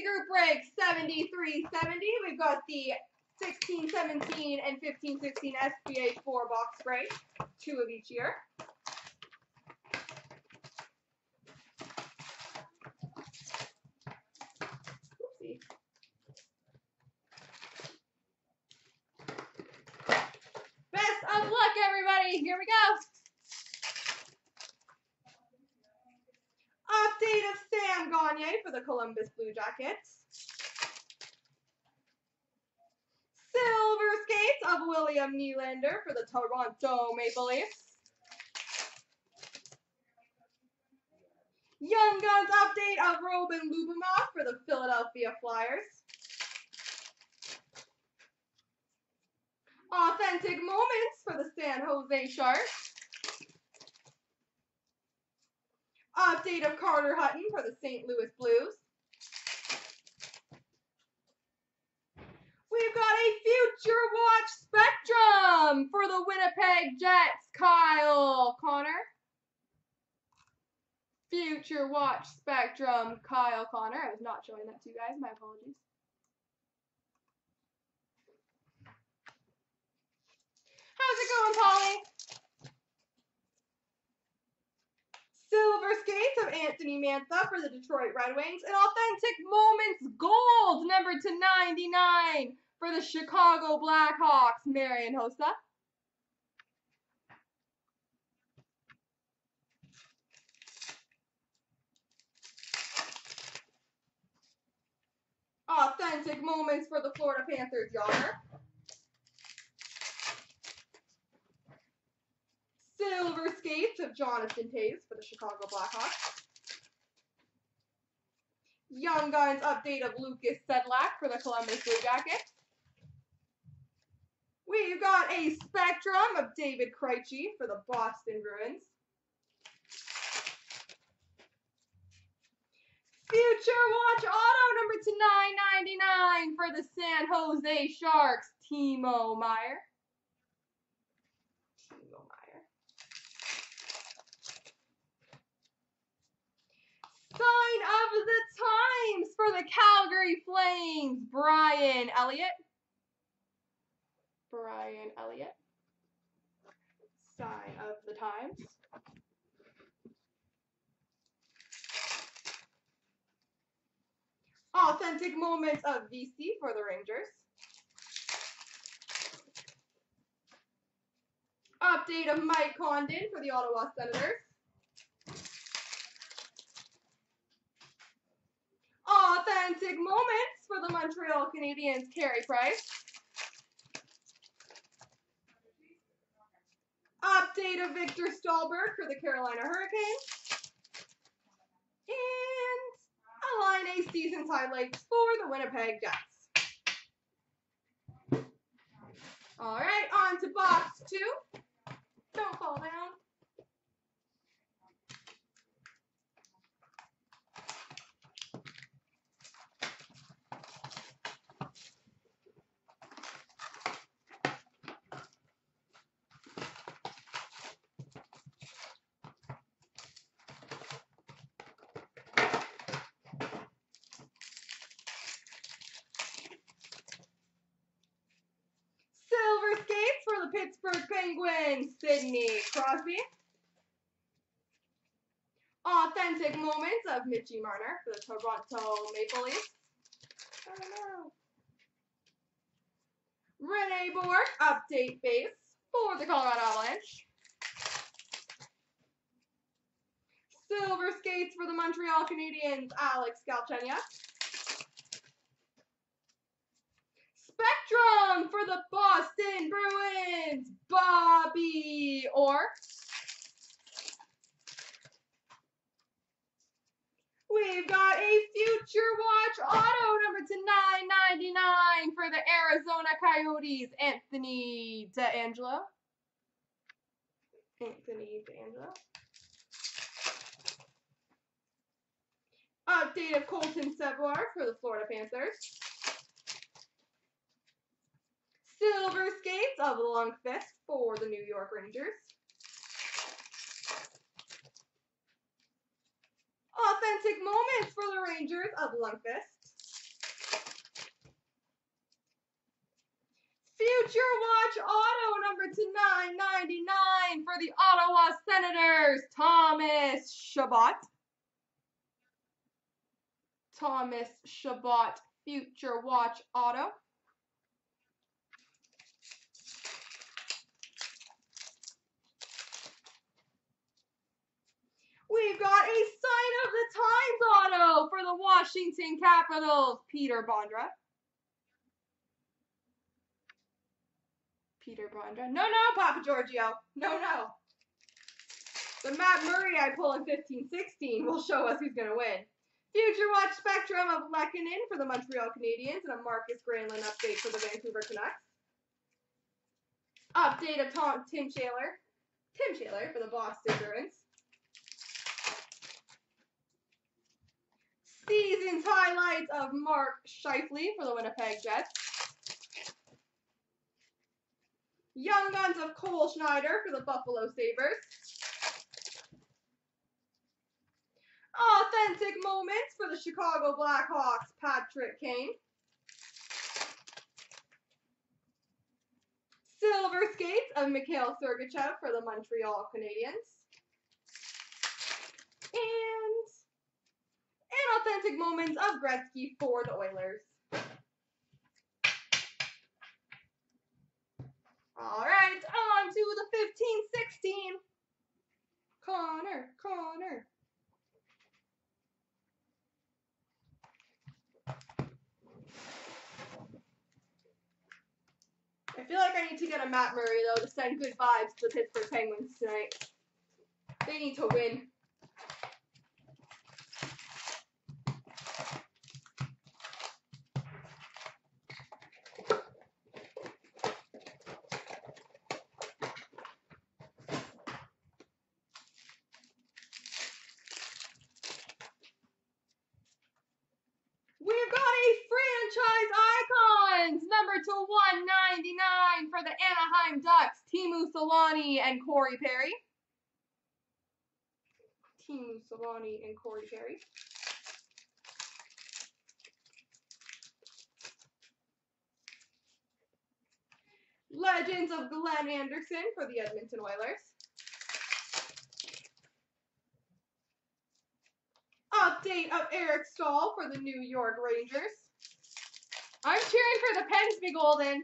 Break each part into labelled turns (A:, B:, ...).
A: Fantasy Group Break 7370. We've got the 1617 and 1516 SPA 4 box break, two of each year. Oopsie. Best of luck, everybody. Here we go. Update of Sam Gagne for the Columbus Blue Jackets. Silver skates of William Nylander for the Toronto Maple Leafs. Young Guns update of Roman Lyubimov for the Philadelphia Flyers. Authentic moments for the San Jose Sharks. Update of Carter Hutton for the St. Louis Blues. We've got a Future Watch Spectrum for the Winnipeg Jets, Kyle Connor. Future Watch Spectrum, Kyle Connor. I was not showing that to you guys. My apologies. How's it going, Polly? Silver skates of Anthony Mantha for the Detroit Red Wings. And authentic moments gold, number to 99 for the Chicago Blackhawks, Marian Hossa. Authentic moments for the Florida Panthers, Jagr. Silver skates of Jonathan Toews for the Chicago Blackhawks. Young Guns update of Lukas Sedlak for the Columbus Blue Jackets. We've got a Spectrum of David Krejci for the Boston Bruins. Future Watch Auto number to 999 for the San Jose Sharks, Timo Meier. Timo Meier. Sign of the times for the Calgary Flames, Brian Elliott. Brian Elliott. Sign of the times. Authentic moments of Vesey for the Rangers. Update of Mike Condon for the Ottawa Senators. Authentic moments for the Montreal Canadiens, Carey Price. Update of Viktor Stalberg for the Carolina Hurricanes. And a line A season's highlights for the Winnipeg Jets. All right, on to box two. Don't fall down. Silver skates for the Pittsburgh Penguins, Sidney Crosby. Authentic moments of Mitchie Marner for the Toronto Maple Leafs. Oh no. Rene Bourque, update base for the Colorado Avalanche. Silver skates for the Montreal Canadiens, Alex Galchenyuk. Spectrum for the Boston Bruins, Bobby Orr. We've got a Future Watch Auto number to 999 for the Arizona Coyotes, Anthony DeAngelo. Anthony DeAngelo. Update of Colton Sceviour for the Florida Panthers. Silver Skates of Lundqvist for the New York Rangers. Authentic Moments for the Rangers of Lundqvist. Future Watch Auto number to 999 for the Ottawa Senators, Thomas Chabot. Thomas Chabot Future Watch Auto. We've got a sign of the times auto for the Washington Capitals, Peter Bondra. Peter Bondra. No, no, Papa Giorgio. No, no. The Matt Murray I pull in 15-16 will show us who's going to win. Future Watch Spectrum of Lehkonen for the Montreal Canadiens and a Markus Granlund update for the Vancouver Canucks. Update of Tom, Tim Schaller. Tim Schaller for the Boston Bruins. Season's highlights of Mark Scheifele for the Winnipeg Jets. Young Guns of Cole Schneider for the Buffalo Sabres. Authentic Moments for the Chicago Blackhawks, Patrick Kane. Silver Skates of Mikhail Sergachev for the Montreal Canadiens. And authentic moments of Gretzky for the Oilers. All right, on to the 15-16. Connor, Connor. I feel like I need to get a Matt Murray, though, to send good vibes to the Pittsburgh Penguins tonight. They need to win. We've got a franchise icons, number to 199 for the Anaheim Ducks, Teemu Selanne and Corey Perry. Teemu Selanne and Corey Perry. Legends of Glenn Anderson for the Edmonton Oilers. Update of Eric Staal for the New York Rangers. I'm cheering for the Pens to be golden.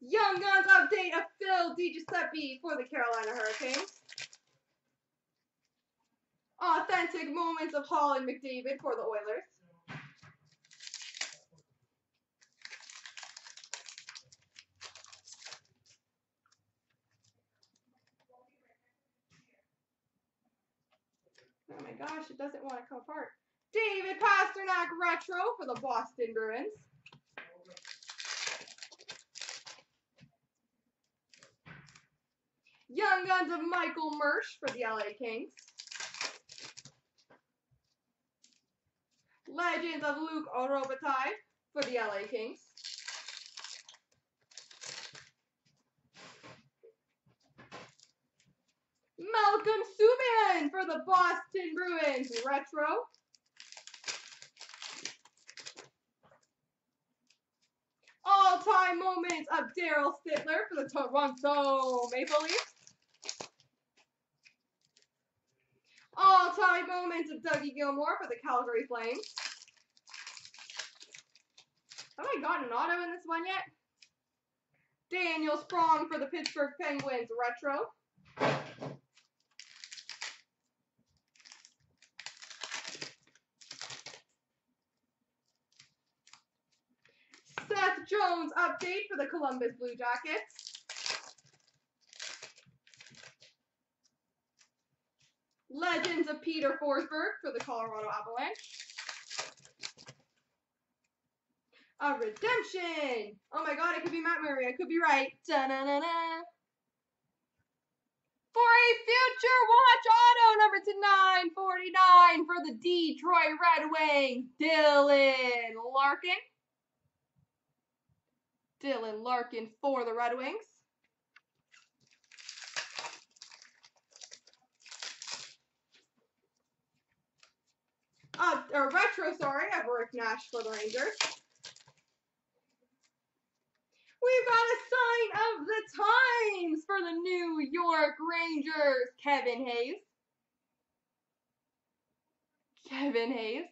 A: Young Guns update of Phil DiGiuseppe for the Carolina Hurricanes. Authentic moments of Hall and McDavid for the Oilers. Oh my gosh, it doesn't want to come apart. David Pastrnak retro for the Boston Bruins. Young Guns of Michael Mersch for the LA Kings. Legends of Luc Robitaille for the LA Kings. Malcolm Subban for the Boston Bruins retro. All-time moments of Daryl Sittler for the Toronto Maple Leafs. All-time moments of Dougie Gilmour for the Calgary Flames. Have I gotten an auto in this one yet? Daniel Sprong for the Pittsburgh Penguins retro. Seth Jones update for the Columbus Blue Jackets. Legends of Peter Forsberg for the Colorado Avalanche. A redemption! Oh my god, it could be Matt Murray. I could be right. Da-na-na-na. For a future watch auto number to 949 for the Detroit Red Wings, Dylan Larkin. Dylan Larkin for the Red Wings. Uh, or retro, sorry, of Rick Nash for the Rangers. We've got a sign of the times for the New York Rangers, Kevin Hayes. Kevin Hayes.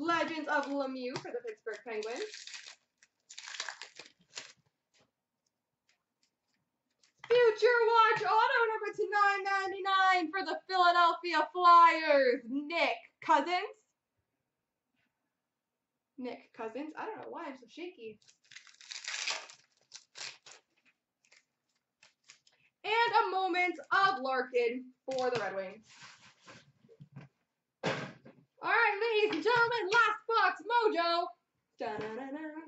A: Legends of Lemieux for the Pittsburgh Penguins. Future Watch Auto number to 999 for the Philadelphia Flyers, Nick Cousins. Nick Cousins. I don't know why I'm so shaky. And a moment of Larkin for the Red Wings. All right, ladies and gentlemen, last box mojo. Da-da-da-da.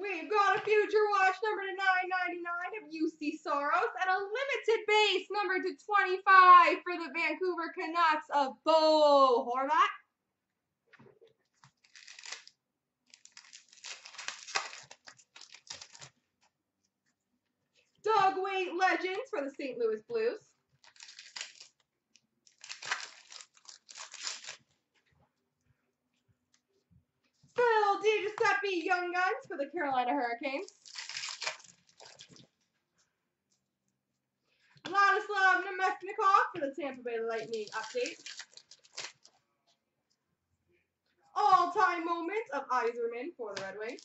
A: We've got a future watch number to 999 of UC Soros and a limited base number to 25 for the Vancouver Canucks of Bo Horvat. Doug Weight Legends for the St. Louis Blues. Phil DiGiuseppe Young Guns for the Carolina Hurricanes. Vladislav Namestnikov for the Tampa Bay Lightning update. All-time moments of Yzerman for the Red Wings.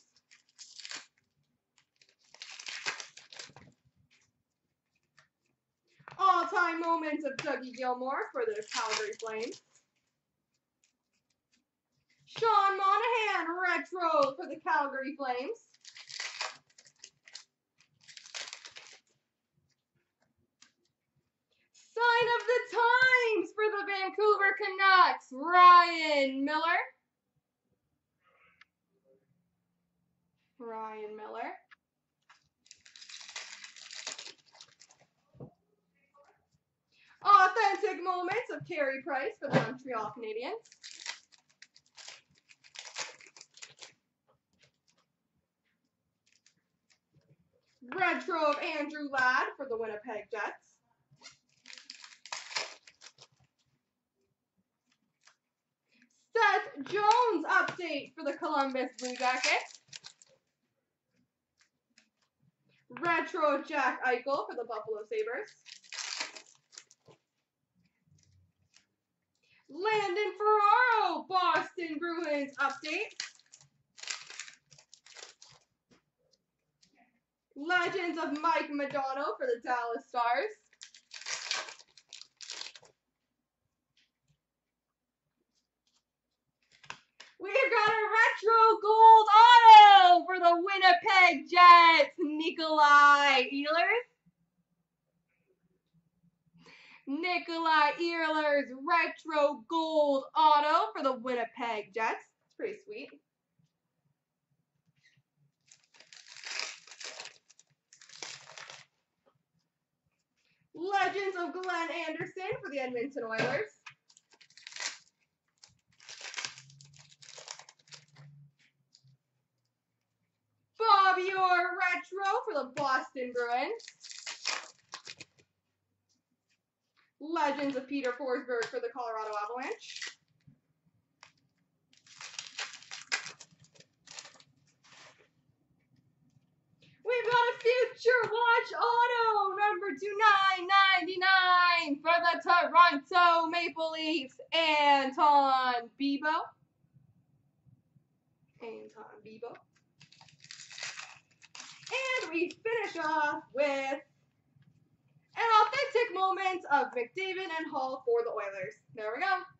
A: All-time moments of Dougie Gilmour for the Calgary Flames. Sean Monahan retro for the Calgary Flames. Sign of the times for the Vancouver Canucks, Ryan Miller. Ryan Miller. Authentic moments of Carey Price for the Montreal Canadiens. Retro of Andrew Ladd for the Winnipeg Jets. Seth Jones update for the Columbus Blue Jackets. Retro Jack Eichel for the Buffalo Sabres. Landon Ferraro, Boston Bruins update. Legends of Mike Modano for the Dallas Stars. We've got a retro gold auto for the Winnipeg Jets, Nikolai Ehlers. Nikolai Ehlers retro gold auto for the Winnipeg Jets. It's pretty sweet. Legends of Glenn Anderson for the Edmonton Oilers. Bobby Orr Retro for the Boston Bruins. Legends of Peter Forsberg for the Colorado Avalanche. We've got a future watch auto number to 999 for the Toronto Maple Leafs, Anton Bibeau. Anton Bibeau. And we finish off with an authentic moment of McDavid and Hall for the Oilers. There we go.